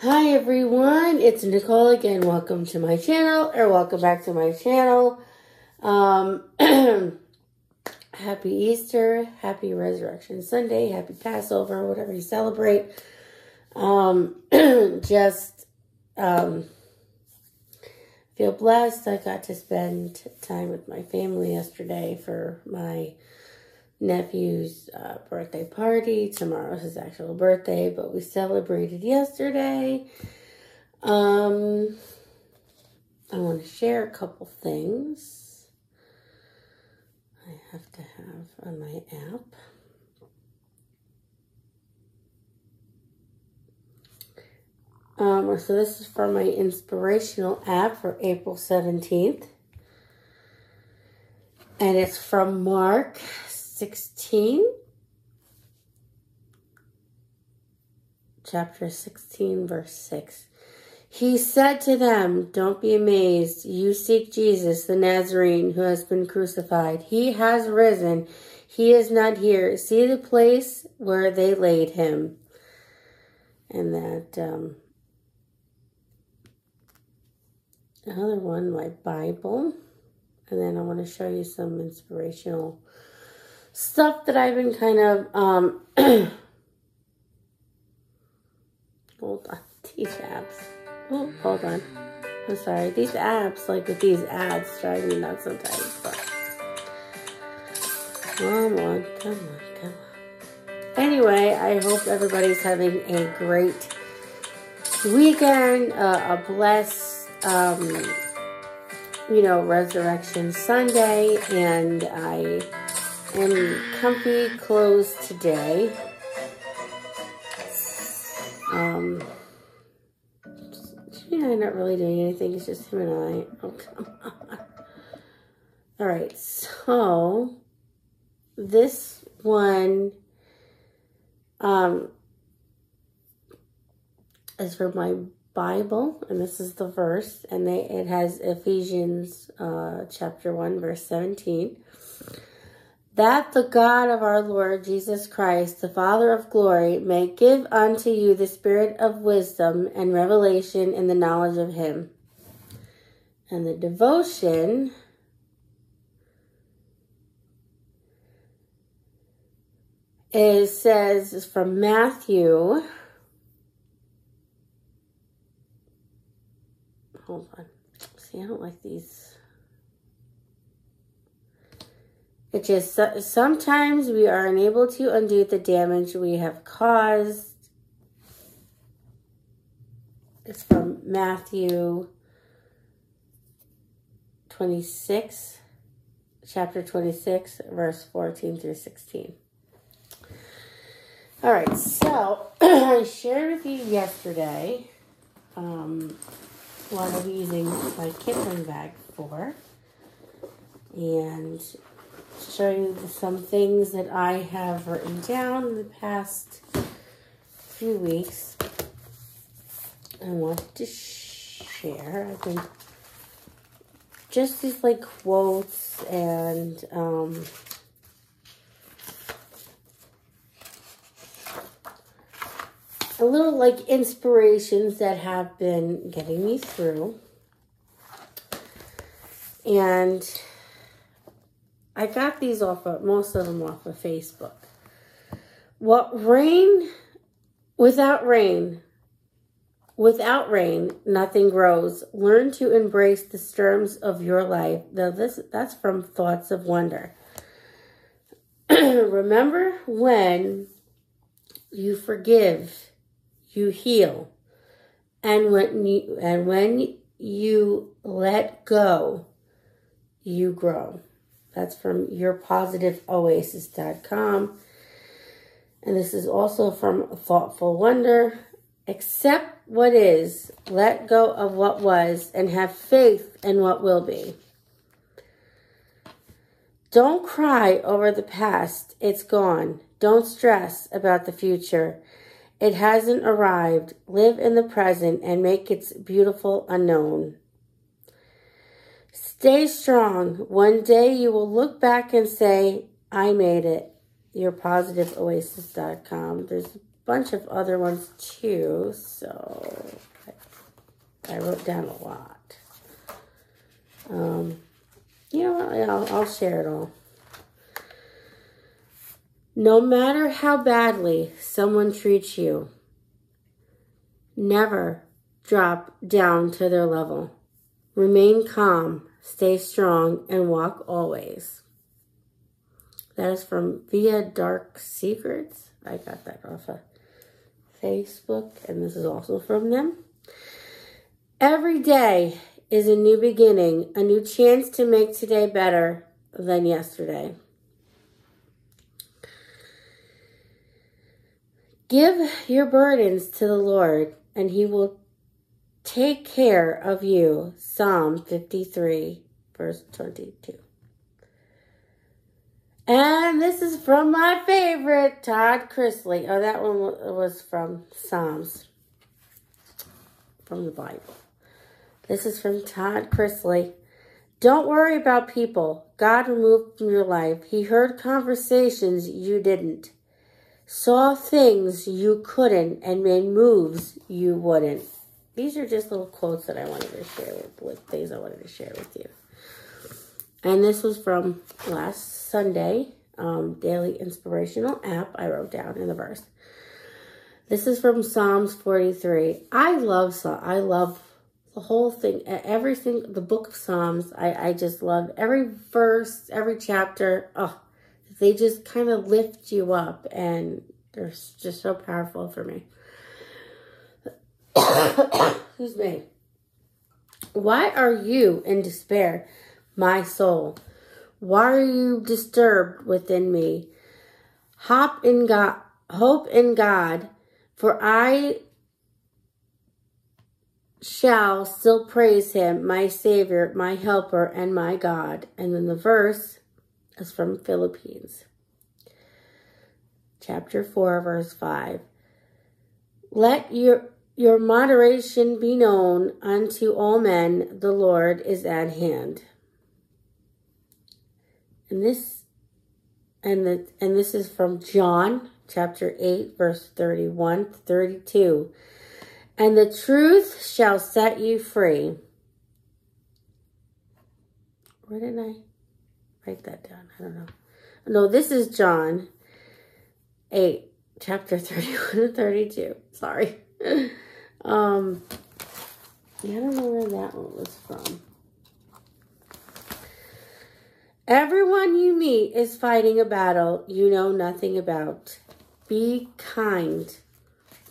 Hi everyone, it's Nicole again. Welcome to my channel, or welcome back to my channel. Um, happy Easter, happy Resurrection Sunday, happy Passover, whatever you celebrate. Um, just um, feel blessed. I got to spend time with my family yesterday for my nephew's uh, birthday party. Tomorrow's his actual birthday, but we celebrated yesterday. Um, I want to share a couple things I have to have on my app. Um, so this is for my inspirational app for April 17th. And it's from Mark 16, chapter 16, verse 6. He said to them, Don't be amazed. You seek Jesus, the Nazarene, who has been crucified. He has risen. He is not here. See the place where they laid him. And that, um, another one, my Bible. And then I want to show you some inspirational stuff that I've been kind of, um, hold on, these apps. Oh, hold on. I'm sorry. These apps, like with these ads, drive me nuts sometimes. But come on, come on, come on. Anyway, I hope everybody's having a great weekend, uh, a blessed, um, you know, Resurrection Sunday, and I in comfy clothes today. Um, yeah, not really doing anything. It's just him and I. Oh, come on. All right, so this one um, is for my Bible, and this is the verse, and they, it has Ephesians uh, chapter 1, verse 17 that the God of our Lord Jesus Christ, the Father of glory, may give unto you the spirit of wisdom and revelation in the knowledge of him. And the devotion is says is from Matthew. Hold on. See, I don't like these. It just sometimes we are unable to undo the damage we have caused. It's from Matthew 26, chapter 26, verse 14 through 16. All right, so I shared with you yesterday um, what I'll be using my Kipling bag for. And show you some things that I have written down in the past few weeks. I want to share. I've been just these like quotes and um, a little like inspirations that have been getting me through. And I got these off of, most of them off of Facebook. What rain, without rain, without rain, nothing grows. Learn to embrace the storms of your life. Now this, that's from Thoughts of Wonder. Remember when you forgive, you heal. And when you, and when you let go, you grow. That's from yourpositiveoasis.com. And this is also from Thoughtful Wonder. Accept what is, let go of what was, and have faith in what will be. Don't cry over the past. It's gone. Don't stress about the future. It hasn't arrived. Live in the present and make its beautiful unknown. Stay strong. One day you will look back and say, I made it. YourPositiveOasis.com. There's a bunch of other ones too, so I, wrote down a lot. Um, you know what? I'll, I'll share it all. No matter how badly someone treats you, never drop down to their level. Remain calm, stay strong, and walk always. That is from Via Dark Secrets. I got that off of Facebook, and this is also from them. Every day is a new beginning, a new chance to make today better than yesterday. Give your burdens to the Lord, and He will take care of you. Psalm 53, verse 22. And this is from my favorite, Todd Chrisley. Oh, that one was from Psalms, from the Bible. This is from Todd Chrisley. Don't worry about people God removed from your life. He heard conversations you didn't, saw things you couldn't, and made moves you wouldn't. These are just little quotes that I wanted to share with, with things I wanted to share with you. And this was from last Sunday, um, Daily Inspirational app. I wrote down in the verse. This is from Psalms 43. I love I love the whole thing, everything, the book of Psalms. I, I just love every verse, every chapter. Oh, they just kind of lift you up and they're just so powerful for me. Excuse me. Why are you in despair? my soul. Why are you disturbed within me? Hop in God, hope in God, for I shall still praise him, my Savior, my helper, and my God. And then the verse is from Philippians, chapter 4, verse 5. Let your your moderation be known unto all men, the Lord is at hand. And this and the and this is from John chapter 8 verse 31 to 32. And the truth shall set you free. Where did I write that down? I don't know. No, this is John 8 chapter 31 to 32. Sorry. um yeah, I don't know where that one was from. Everyone you meet is fighting a battle you know nothing about. Be kind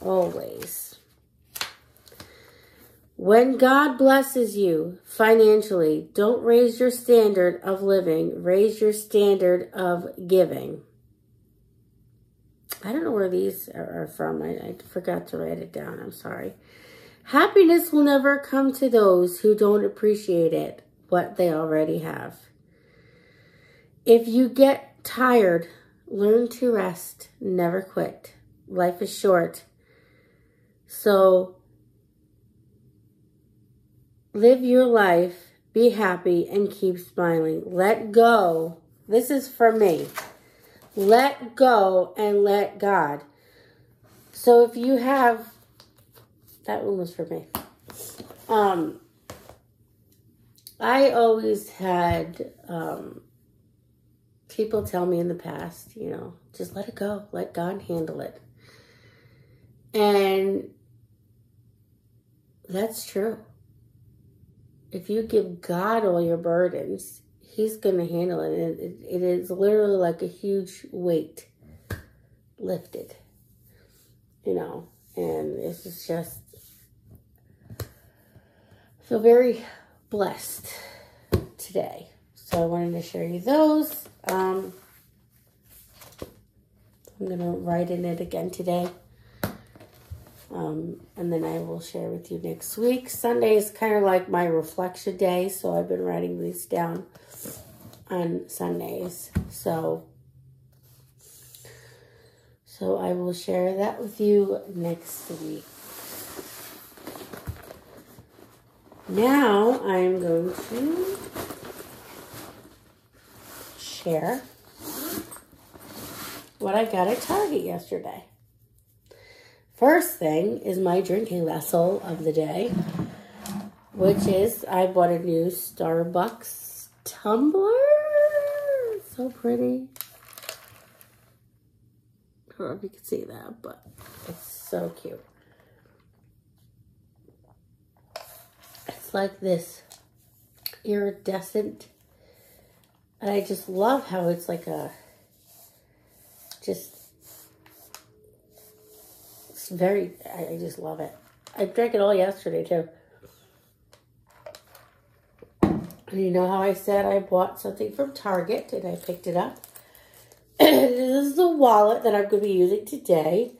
always. When God blesses you financially, don't raise your standard of living, raise your standard of giving. I don't know where these are from. I, I forgot to write it down. I'm sorry. Happiness will never come to those who don't appreciate it, what they already have. If you get tired, learn to rest. Never quit. Life is short. So live your life, be happy, and keep smiling. Let go. This is for me. Let go and let God. So if you have, that one was for me. Um, I always had um, people tell me in the past, you know, just let it go, let God handle it. And that's true. If you give God all your burdens, He's going to handle it. it. It is literally like a huge weight lifted, you know, and this is just, I feel very blessed today. So I wanted to share you those. Um, I'm going to write in it again today. Um, and then I will share with you next week. Sunday is kind of like my reflection day, so I've been writing these down on Sundays. So, so I will share that with you next week. Now I'm going to share what I got at Target yesterday. First thing is my drinking vessel of the day, which is I bought a new Starbucks tumbler. So pretty. I don't know if you can see that, but it's so cute. It's like this iridescent, and I just love how it's like a, just, very, I, I just love it. I drank it all yesterday too. And you know how I said I bought something from Target and I picked it up? this is the wallet that I'm going to be using today.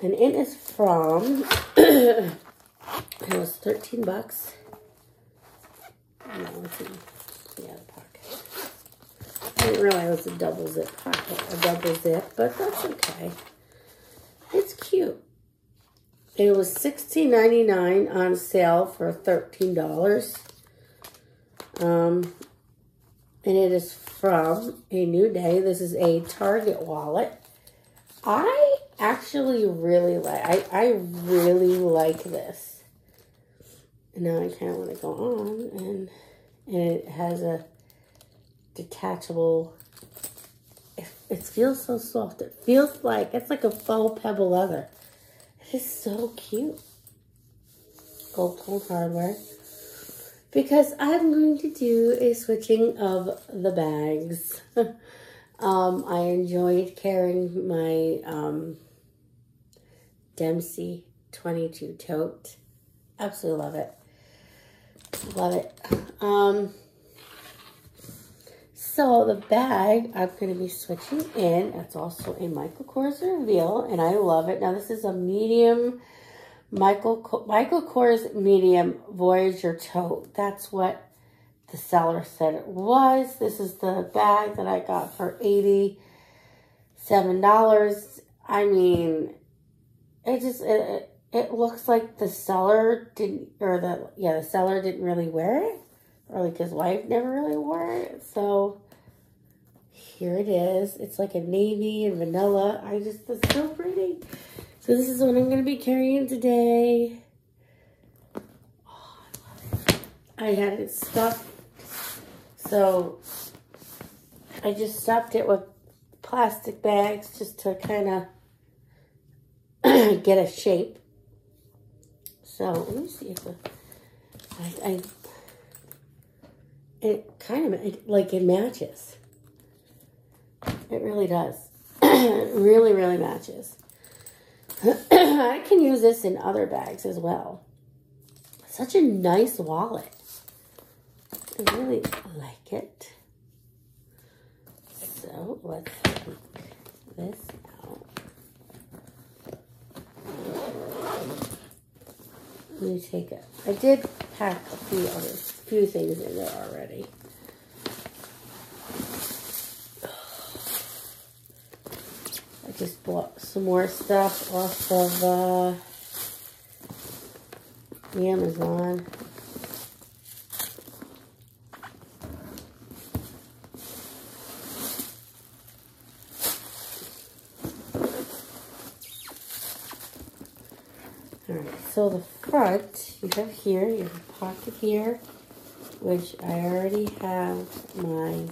And it is from, it was 13 bucks. No, the pocket. I didn't realize it was a double zip pocket, a double zip, but that's okay. It's cute. It was $16.99 on sale for $13. Um, and it is from A New Day. This is a Target wallet. I actually really like, I, I really like this. And now I kind of want to go on and, and it has a detachable, it, feels so soft. It feels like, it's like a faux pebble leather. It is so cute. Gold tone hardware because I'm going to do a switching of the bags. um, I enjoyed carrying my um, Dempsey 22 tote. Absolutely love it. Love it. Um, so the bag I'm going to be switching in. It's also a Michael Kors reveal, and I love it. Now this is a medium Michael Michael Kors medium Voyager tote. That's what the seller said it was. This is the bag that I got for $87. I mean, it just, it, it looks like the seller didn't, or the, yeah, the seller didn't really wear it. Or like his wife never really wore it. So, here it is. It's like a navy and vanilla. I just, it's so pretty. So this is what I'm going to be carrying today. Oh, I, I had it stuffed. So I just stuffed it with plastic bags just to kind of get a shape. So let me see if I, I it kind of it, like it matches. It really does. it really, really matches. I can use this in other bags as well. Such a nice wallet. I really like it. So let's take this out. Let me take it. I did pack a few other few things in there already. I just bought some more stuff off of uh, Amazon. Alright, so the front, you have here, you have a pocket here, which I already have my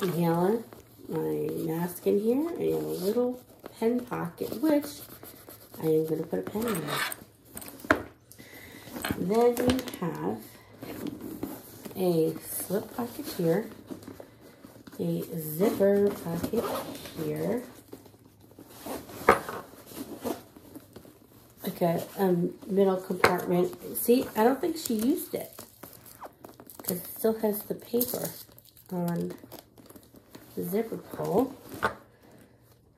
inhaler my mask in here. I have a little pen pocket, which I am going to put a pen in. Then we have a slip pocket here, a zipper pocket here, like a um, middle compartment. See, I don't think she used it because it still has the paper on the zipper pull.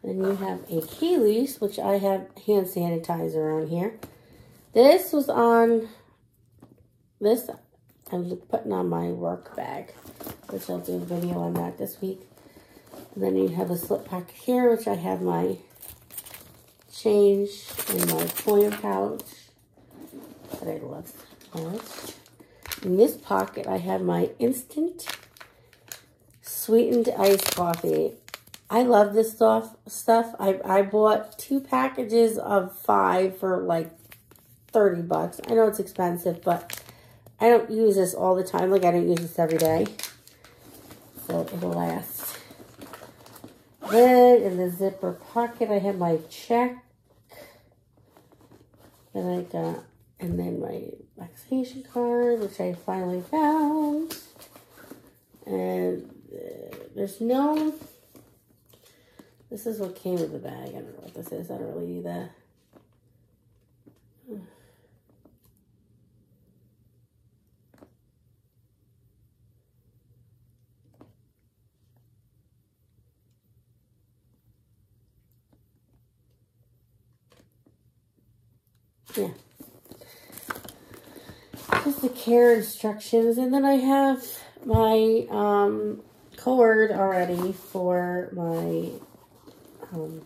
Then you have a key leash, which I have hand sanitizer on here. This was on, this I'm putting on my work bag, which I'll do a video on that this week. And then you have a slip pack here, which I have my change in my coin pouch that I love so much. In this pocket, I have my instant sweetened iced coffee. I love this stuff. Stuff. I I bought two packages of five for like thirty bucks. I know it's expensive, but I don't use this all the time. Like I don't use this every day, so it'll last. Then in the zipper pocket, I have my check that I got, and then my vaccination card, which I finally found. And uh, there's no this is what came with the bag. I don't know what this is. I don't really need that. Yeah. Just the care instructions. And then I have my um, cord already for my um,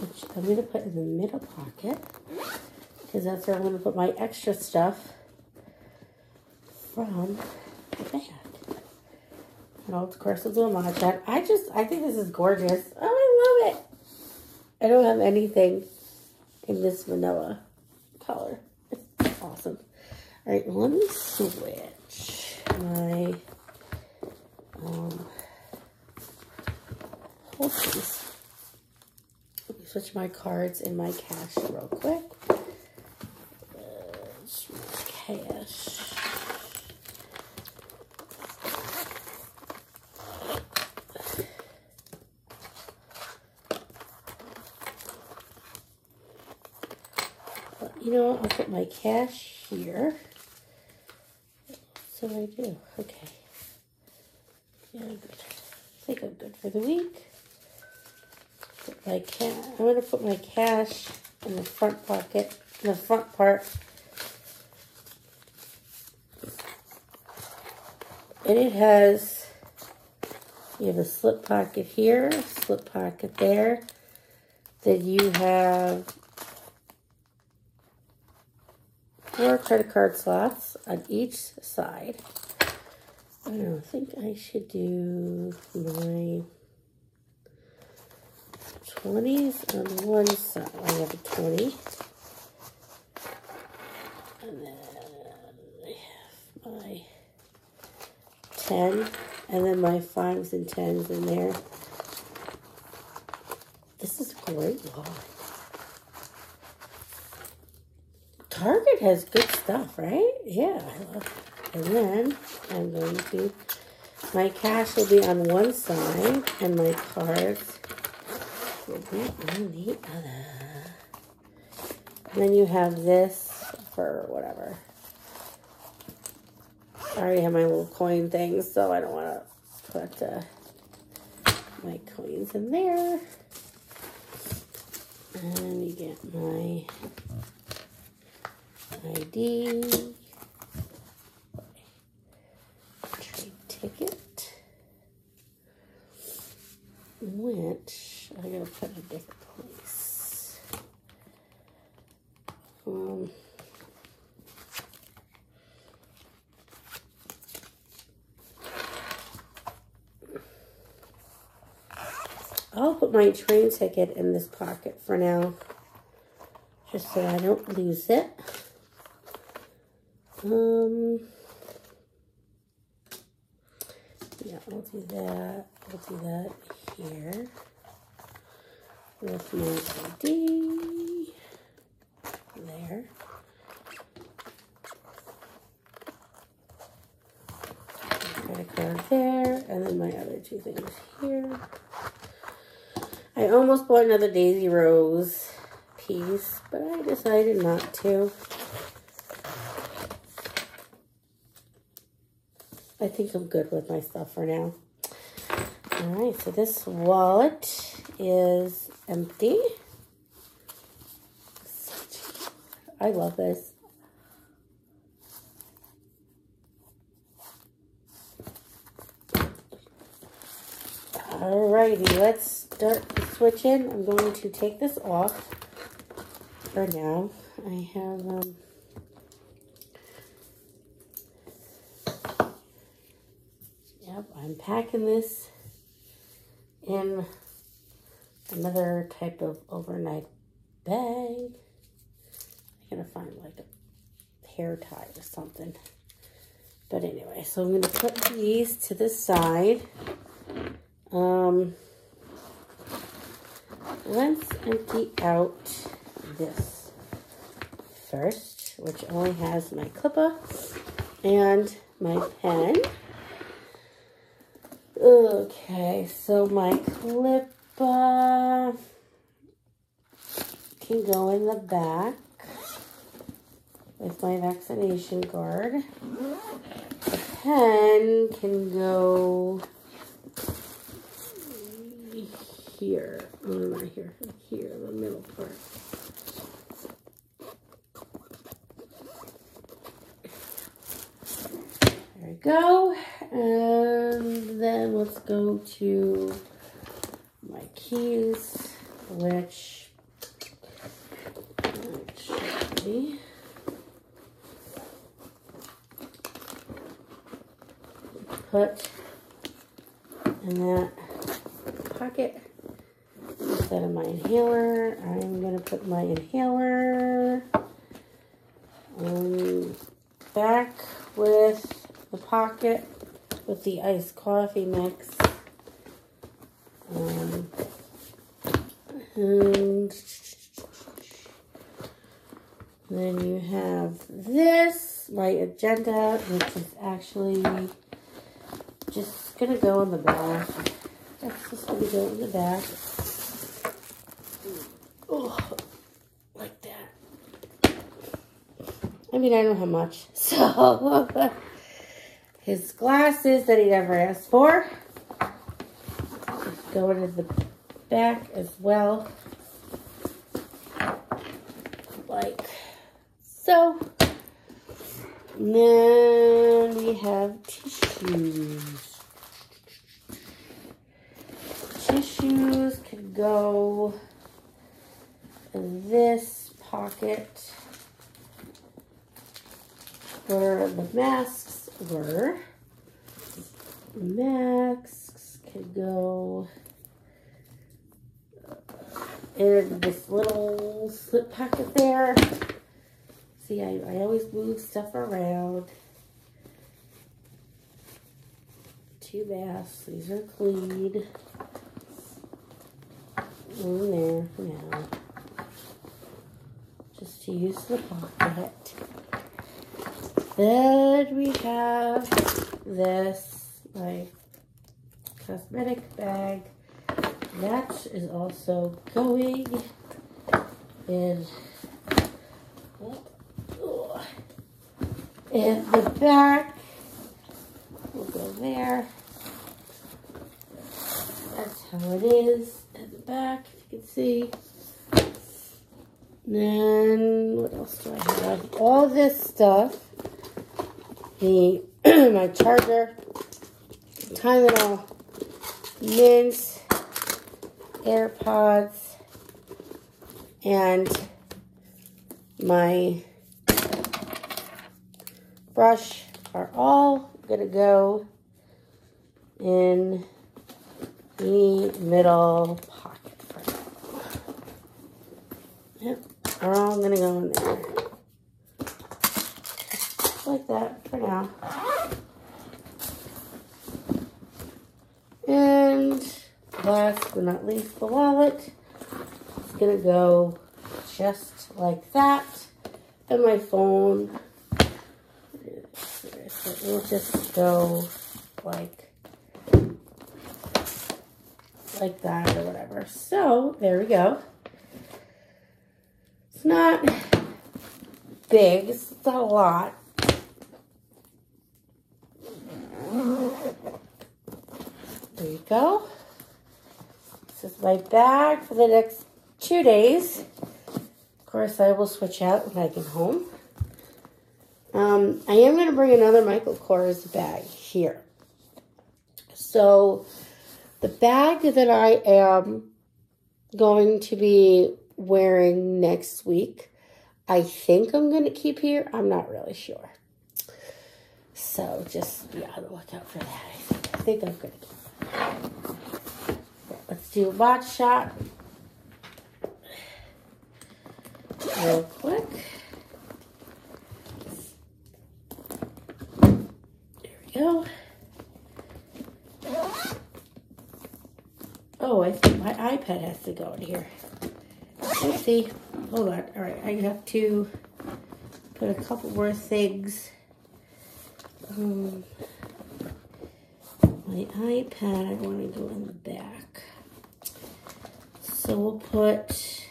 which I'm going to put in the middle pocket because that's where I'm going to put my extra stuff from the bag. And of course, it's a Mod Chat. I just, I think this is gorgeous. Oh, I love it. I don't have anything in this vanilla color. Awesome. All right, let me switch my um, hold. Let me switch my cards and my cash real quick. Uh, cash. You know, I'll put my cash here. So I do. Okay. Yeah, good. I think I'm good for the week. Put my cash. I'm to put my cash in the front pocket, in the front part. And it has, you have a slip pocket here, slip pocket there. Then you have four credit card slots on each side. I don't think I should do my 20s on one side. I have a 20. And then I have my 10. And then my 5s and 10s in there. This is a great line. Target has good stuff, right? Yeah. And then I'm going to, my cash will be on one side and my cards will be on the other. And then you have this for whatever. I already have my little coin thing, so I don't want to put uh, my coins in there. And you get my ID. ticket, which I gotta put in a different place. Um, I'll put my train ticket in this pocket for now, just so I don't lose it. Um, yeah, I'll do that. I'll do that here with my ID there. Credit card there, and then my other two things here. I almost bought another Daisy Rose piece, but I decided not to. I think I'm good with my stuff for now. All right, so this wallet is empty. I love this. Alrighty, let's start switching. I'm going to take this off for now. I have um, I'm packing this in another type of overnight bag. I gotta find like a hair tie or something. But anyway, so I'm gonna put these to the side. Um, let's empty out this first, which only has my clipper and my pen. Okay, so my clip uh, can go in the back with my vaccination card. The pen can go here. Oh, not here. Here, the middle part. There we go. And then let's go to my keys, which actually put in that pocket instead of my inhaler. I'm going to put my inhaler um, back with the pocket with the iced coffee mix. Um, and then you have this, my agenda, which is actually just going to go in the back. That's just going to go in the back. Oh, like that. I mean, I don't have much. So, his glasses that he never asked for. Go into the back as well. Like so. And then we have tissues. Tissues can go in this pocket for the masks were. Masks can go in this little slip pocket there. See, I, I always move stuff around. Two masks. These are clean. In there now. Just to use the pocket. Then we have this, like, cosmetic bag. That is also going in, in the back. We'll go there. That's how it is at the back, if you can see. then, what else do I have? All this stuff the my charger, Tylenol, mints, AirPods, and my brush are all gonna go in the middle pocket. Yep, are all gonna go in there like that for now. And last but not least, the wallet. It's gonna go just like that. And my phone. It will just go like like that or whatever. So there we go. It's not big, it's not a lot, There you go. This is my bag for the next two days. Of course, I will switch out when I get home. Um, I am going to bring another Michael Kors bag here. So, the bag that I am going to be wearing next week, I think I'm going to keep here. I'm not really sure. So, just be on the lookout for that. I think I'm good. Let's do a bot shot. Real quick. There we go. Oh, I think my iPad has to go in here. Let's see. Hold on. All right, I have to put a couple more things. Um, my iPad, I want to go in the back. So we'll put,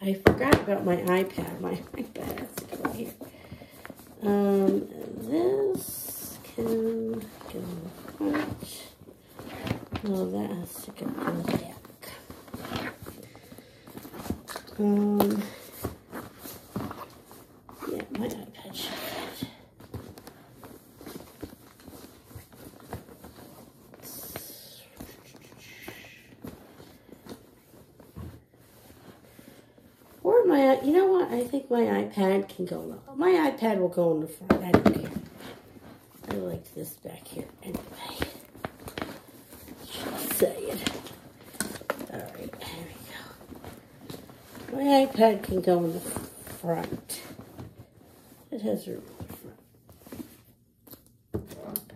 I forgot about my iPad. My iPad here. Um, this can go in the front. No, that has to go in the back. Um, yeah, my iPad should fit. Or my, you know what? I think my iPad can go. My iPad will go in the front. I don't care. I like this back here anyway. Just saying. All right, there we go. My iPad can go in the front. It has room front.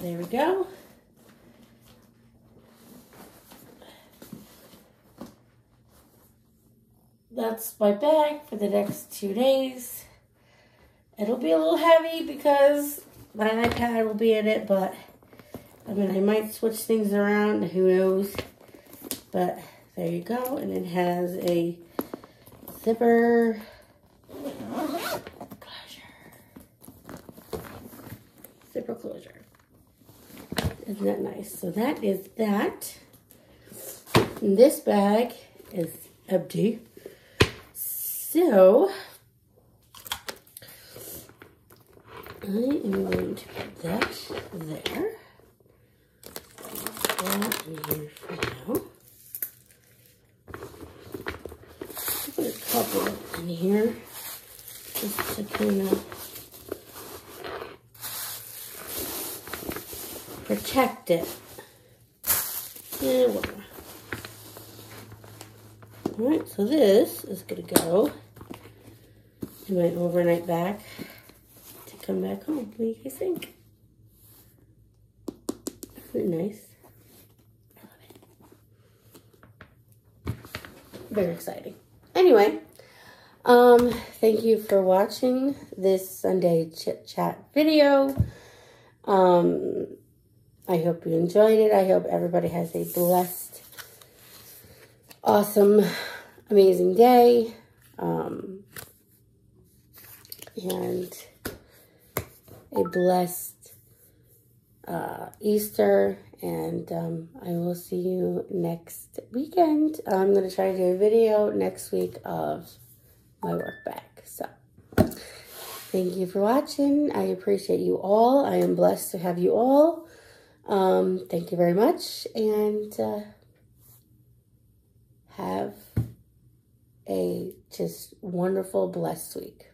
There we go. That's my bag for the next two days. It'll be a little heavy because my iPad will be in it, but I mean, I might switch things around. Who knows? But there you go. And it has a zipper closure. Zipper closure. Isn't that nice? So that is that. And this bag is empty. So I am going to put that there. That here for now. Put a couple in here just to kind of protect it. Yeah, whatever. Alright, so this is going to go my overnight bag to come back home. What do you guys think? Isn't it nice? I love it. Very exciting. Anyway, um, thank you for watching this Sunday chit chat video. Um, I hope you enjoyed it. I hope everybody has a blessed, awesome, amazing day. Um, and a blessed uh, Easter. And um, I will see you next weekend. I'm going to try to do a video next week of my work bag. So, thank you for watching. I appreciate you all. I am blessed to have you all. Um, thank you very much. And uh, have a just wonderful, blessed week.